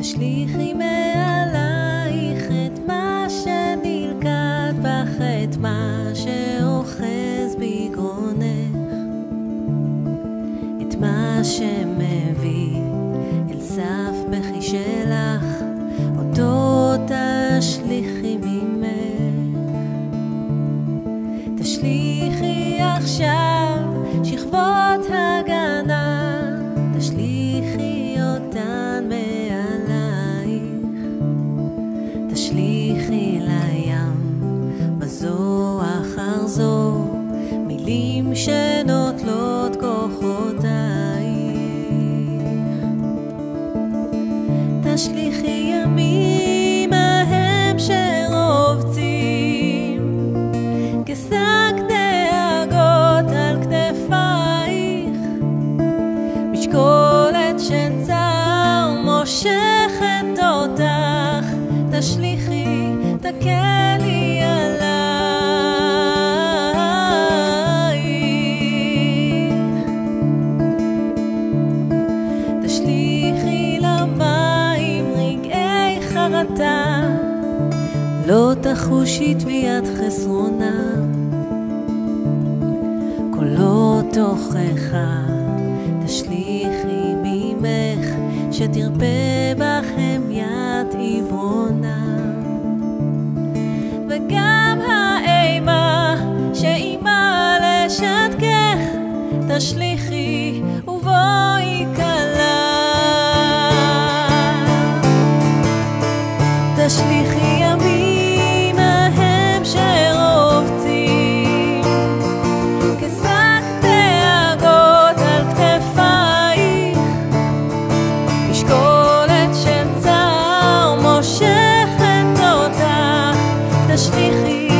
תשליכי מעלייך את מה שנלכד בך, את מה שאוחז בגרונך, את מה שמביא אל סף בכי שלך, אותו תשליכי ממך. תשליכי עכשיו זו, מילים שנוטלות כוחותייך. תשליכי ימים חרטה, לא תחושי תביעת חסרונה. קולות תוכחה, תשליכי ממך, שתרפה בכם יד עברונה. תשליכי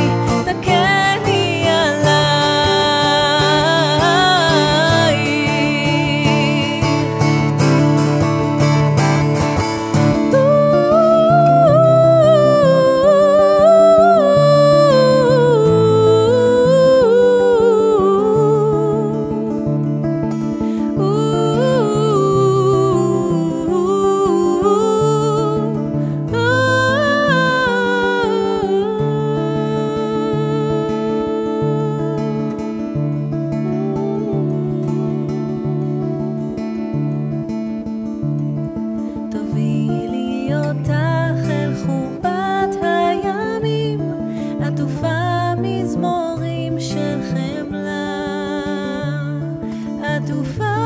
to